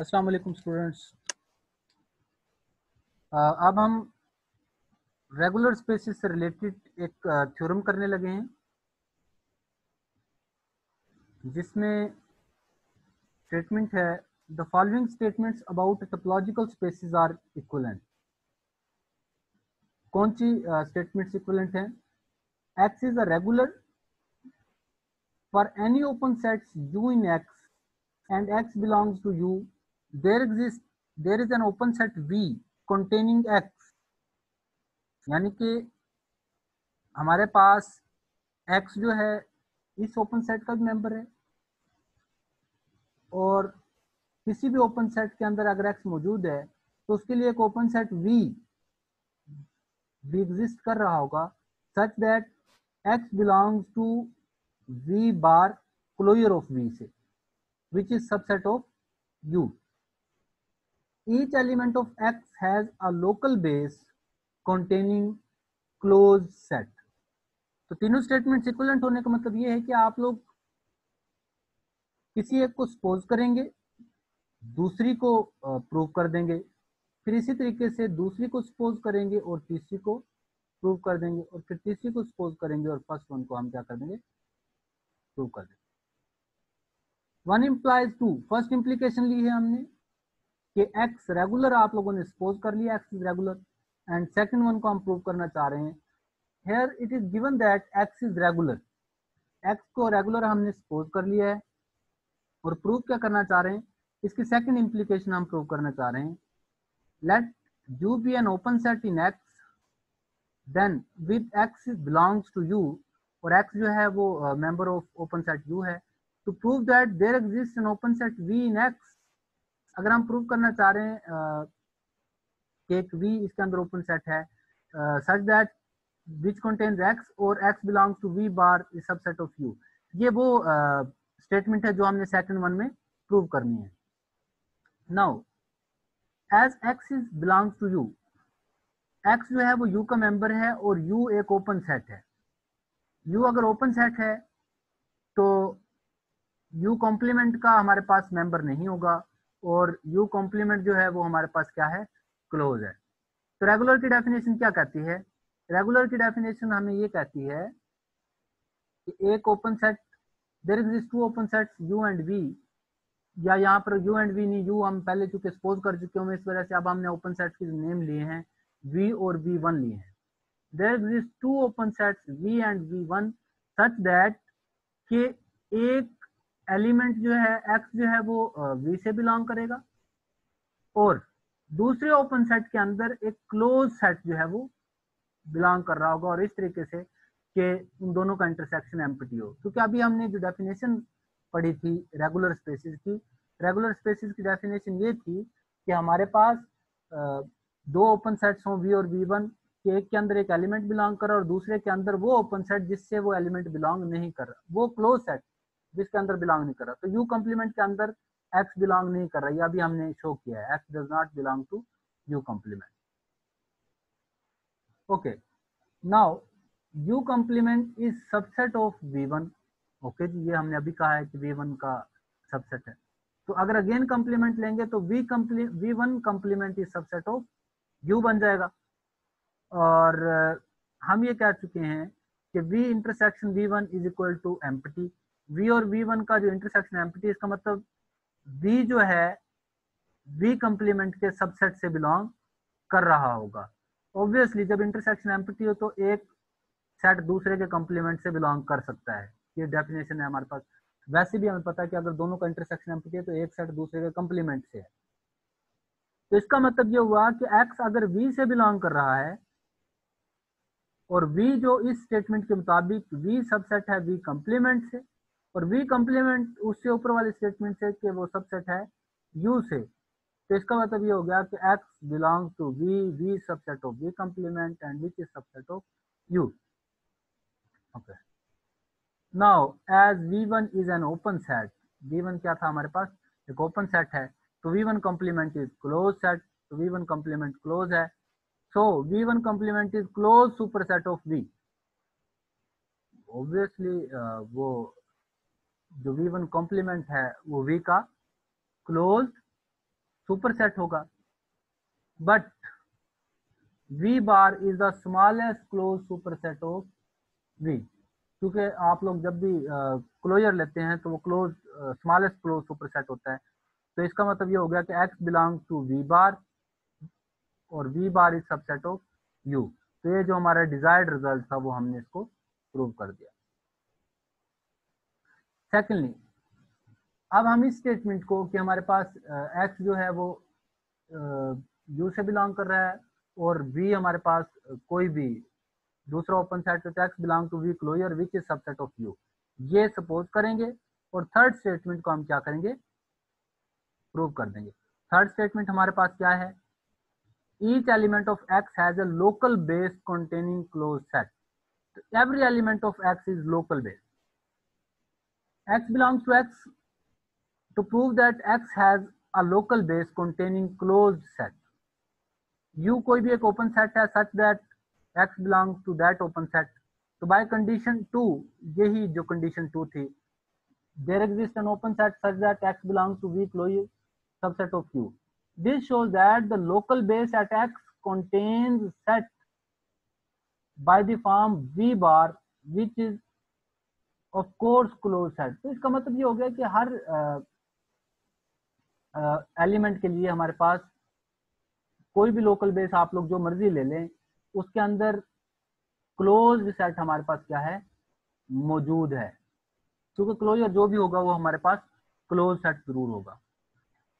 अस्सलाम वालेकुम स्टूडेंट्स। अब हम रेगुलर स्पेसिस से रिलेटेड एक थ्योरम करने लगे हैं, जिसमें स्टेटमेंट है the following statements about topological spaces are equivalent कौन सी स्टेटमेंट्स इक्विवेलेंट हैं? X is a regular for any open sets u in x and x belongs to u there exists, there is an open set v containing x. यानी कि हमारे पास x जो है, इस open set का भी member है। और किसी भी ओपन सेट के अंदर अगर x मौजूद है तो उसके लिए एक ओपन सेट v भी एग्जिस्ट कर रहा होगा such that x belongs to v bar closure of v से which is subset of u each element of X has a local base containing closed set. तो तीनों स्टेटमेंट इक्वलेंट होने का मतलब ये है कि आप लोग किसी एक को सपोज़ करेंगे, दूसरी को प्रूव कर देंगे, फिर इसी तरीके से दूसरी को सपोज़ करेंगे और तीसरी को प्रूव कर देंगे और फिर तीसरी को सपोज़ करेंगे और फ़र्स्ट वन को हम क्या कर देंगे? प्रूव कर देंगे। One implies two first implication ली है हमने। कि x रेगुलर आप लोगों ने सपोज़ कर लिया, x is regular and second one को हम प्रूव करना चाह रहे हैं। Here it is given that x is regular x को रेगुलर हमने सपोज़ कर लिया है और प्रूव क्या करना चाह रहे हैं? इसकी सेकंड इंप्लीकेशन हम प्रूव करना चाह रहे हैं। Let u be an open set in x then with x belongs to u और x जो है वो member of open set u है। To prove that there exists an open set v in x अगर हम prove करना चाह रहे हैं कि एक वी इसके अंदर ओपन सेट है such that which contains x और x belongs to v bar is subset of u ये वो स्टेटमेंट uh, है जो हमने सेकंड वन में प्रूव करनी है। Now as x is belongs to u x जो है वो यू का मेंबर है और यू एक ओपन सेट है। यू अगर ओपन सेट है तो यू कॉम्प्लीमेंट का हमारे पास मेंबर नहीं होगा। और यू कॉम्प्लीमेंट जो है वो हमारे पास क्या है? क्लोज है। तो रेगुलर की डेफिनेशन क्या कहती है? रेगुलर की डेफिनेशन हमें ये कहती है कि एक open set there exist two open set u and v या यहाँ पर यू एंड वी नहीं यू हम पहले चूँकि सपोज़ कर चुके हैं इस वजह से अब हमने ओपन सेट के नेम लिए हैं वी और वी वन लिए हैं। There exist two open sets v and v one such that के एक एलिमेंट जो है एक्स जो है वो वी से बिलोंग करेगा। और दूसरे ओपन सेट के अंदर एक क्लोज सेट जो है वो बिलोंग कर रहा होगा और इस तरीके से कि उन दोनों का इंटरसेक्शन एम्पटी हो। क्योंकि अभी हमने जो डेफिनेशन पढ़ी थी रेगुलर स्पेसिस की रेगुलर स्पेसिस की डेफिनेशन ये थी कि हमारे पास दो ओपन सेट्स हों वी और वी वन कि एक के अंदर एक एलिमेंट बिलोंग कर रहा और दूसरे के अंदर वो ओपन सेट जिससे वो एलिमेंट बिलोंग नहीं कर रहा। वो क्लोज सेट जिसके अंदर बिलोंग नहीं कर रहा। तो यू कम्प्लीमेंट के अंदर एक्स बिलोंग नहीं कर रहा। ये अभी हमने शो किया है। X does not belong to u complement okay now u complement is subset of v one okay जी, ये हमने अभी कहा है कि वी वन का सबसेट है। तो अगर अगेन कम्प्लीमेंट लेंगे तो v v one complement is subset of u बन जाएगा। और, हम ये कह चुके हैं कि v intersection v one is equal to empty v और वी वन का जो इंटरसेक्शन एम्पिटी इसका मतलब वी जो है वी कंप्लीमेंट के सबसेट से बिलोंग कर रहा होगा। ऑब्वियसली जब इंटरसेक्शन एम्पिटी हो तो एक सेट दूसरे के कंप्लीमेंट से बिलोंग कर सकता है। ये डेफिनेशन है हमारे पास। वैसे भी हमें पता है कि अगर दोनों का इंटरसेक्शन एम्पिटी है तो एक सेट दूसरे के कंप्लीमेंट से है। तो इसका मतलब ये हुआ कि एक्स अगर वी से बिलोंग कर रहा है और वी जो इस स्टेटमेंट के मुताबिक वी सबसेट है वी कंप्लीमेंट से और वी कम्प्लीमेंट उससे ऊपर वाले स्टेटमेंट से कि वो सबसेट है यू से। तो इसका मतलब ये हो गया कि x belongs to v v subset of v complement and which is subset of u okay now as v one is an open set v one क्या था हमारे पास? एक ओपन सेट है। तो v one complement is close set तो we one complement close है। So v one complement is close superset of v obviously वो जो वी वन कॉम्प्लीमेंट है, वो वी का क्लोज सुपर सेट होगा। But v bar is the smallest close superset of v क्योंकि आप लोग जब भी क्लोजर लेते हैं तो वो close smallest close super set होता है। तो इसका मतलब ये हो गया कि x belong to v bar और v bar is subset of u तो ये जो हमारा डिजायर्ड रिज़ल्ट था, वो हमने इसको प्रूव कर दिया। सेकेंडली अब हम इस स्टेटमेंट को कि हमारे पास एक्स जो है वो यू से बिलोंग कर रहा है और वी हमारे पास कोई भी दूसरा ओपन सेट तो x belong to v closure which is subset of u ये सपोज़ करेंगे और थर्ड स्टेटमेंट को हम क्या करेंगे? प्रूव कर देंगे। थर्ड स्टेटमेंट हमारे पास क्या है? Each element of x has a local base containing close set every element of x is local base. x belongs to x to prove that x has a local base containing closed set u कोई भी एक open set है such that x belongs to that open set तो by condition 2 यही जो condition 2 थी there exists an open set such that x belongs to v closed subset of u This shows that the local base at x contains set by the form v bar which is of course closed set. तो इसका मतलब ये हो गया कि हर element uh, के लिए हमारे पास कोई भी लोकल बेस आप लोग जो मर्ज़ी ले लें उसके अंदर क्लोज सेट हमारे पास क्या है? मौजूद है। क्योंकि क्लोजर जो भी होगा वो हमारे पास क्लोज सेट ज़रूर होगा।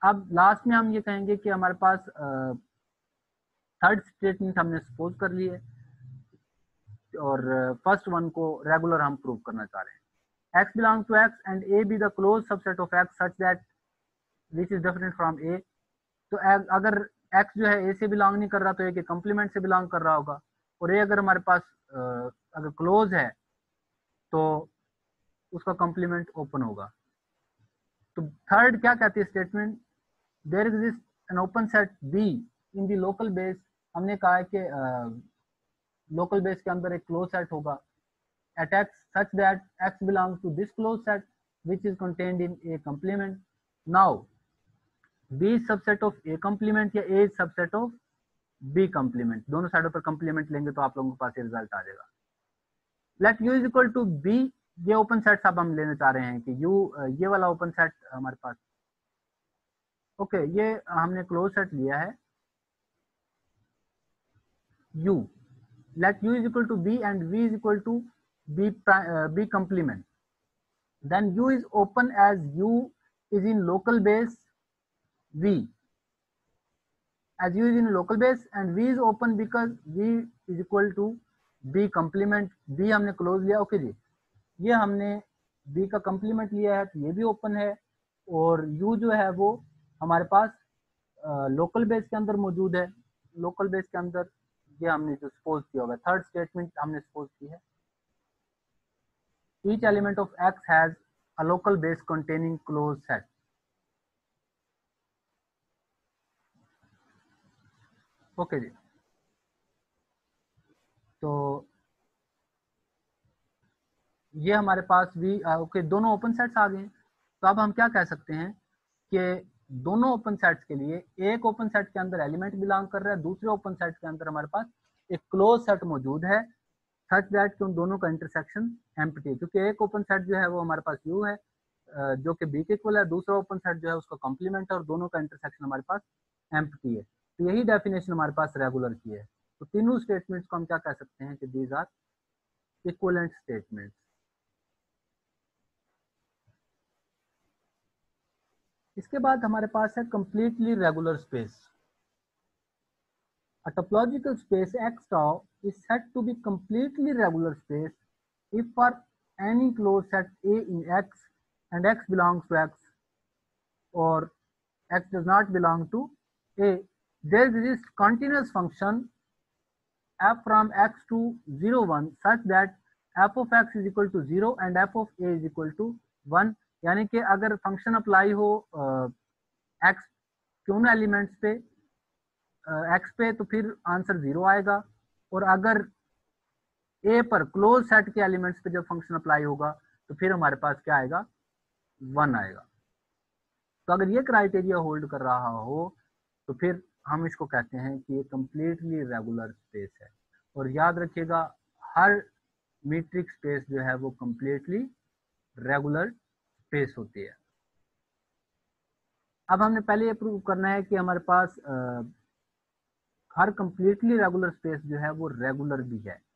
अब लास्ट में हम ये कहेंगे कि हमारे पास थर्ड स्टेटमेंट हमने सपोज़ कर लिए और फ़र्स्ट वन को रेगुलर हम प्रूव करना चाह रहे हैं। X belong to x and a b the close subset of x such that which is different from a तो अगर एक्स जो है ए से बिलोंग नहीं कर रहा तो ए के कम्प्लीमेंट से बिलोंग कर रहा होगा। और ए अगर हमारे पास अगर क्लोज है तो उसका कम्प्लीमेंट ओपन होगा। तो थर्ड क्या कहती है statement there exist an open set b in the local base हमने कहा है कि लोकल बेस के अंदर एक क्लोज सेट होगा। At x such that x belongs to this closed set which is contained in a complement now b is subset of a complement या a is subset of b complement दोनों साइडों पर complement लेंगे तो आप लोगों के पास ये रिज़ल्ट आ जाएगा let u is equal to b ये ओपन सेट अब हम लेने चाह रहे हैं कि u ये वाला ओपन सेट हमारे पास okay, ये हमने क्लोज सेट लिया है u let u is equal to b and v is equal to b uh, b complement then u is open as u is in local base v as u is in local base and v is open because v is equal to b complement b हमने close लिया okay okay जी ये हमने b का complement लिया है तो ये भी ओपन है और u जो है वो हमारे पास लोकल बेस के अंदर मौजूद है लोकल बेस के अंदर ये हमने जो सपोज़ किया होगा थर्ड स्टेटमेंट हमने सपोज़ की है each element of x has a local base containing closed set. Okay okay जी तो ये हमारे पास भी ओके okay, दोनों ओपन सेट्स आ गए तो अब हम क्या कह सकते हैं कि दोनों ओपन सेट्स के लिए एक ओपन सेट के अंदर एलिमेंट बिलोंग कर रहा है दूसरे ओपन सेट के अंदर हमारे पास एक क्लोज सेट मौजूद है। सच दैट कि उन दोनों का इंटरसेक्शन एम्प्टी है। क्योंकि एक ओपन सेट जो है वो हमारे पास यू है जो कि बी के इक्वल है, दूसरा ओपन सेट जो है उसका कॉम्प्लीमेंट है और दोनों का इंटरसेक्शन हमारे पास एम्पटी है। तो यही डेफिनेशन हमारे पास रेगुलर की है। तो तीनों स्टेटमेंट्स को हम क्या कह सकते हैं कि दीज आर इक्वलेंट स्टेटमेंट्स इसके बाद हमारे पास है completely regular space A topological space X tau is said to be completely regular space if for any closed set A in X and X belongs to X or X does not belong to A, there exists continuous function f from X to 0, 1 such that f of X is equal to 0 and f of A is equal to 1 यानी कि अगर function apply हो x क्यों elements पे x पे तो फिर answer zero आएगा। और अगर ए पर क्लोज सेट के एलिमेंट्स पे जब फ़ंक्शन अप्लाई होगा तो फिर हमारे पास क्या आएगा? वन आएगा। तो अगर ये क्राइटेरिया होल्ड कर रहा हो तो फिर हम इसको कहते हैं कि ये कंप्लीटली रेगुलर स्पेस है। और याद रखिएगा, हर मीट्रिक स्पेस जो है वो कंप्लीटली रेगुलर स्पेस होती है। अब हमने पहले ये प्रूव करना है कि हमारे पास हर कंप्लीटली रेगुलर स्पेस जो है वो रेगुलर भी है।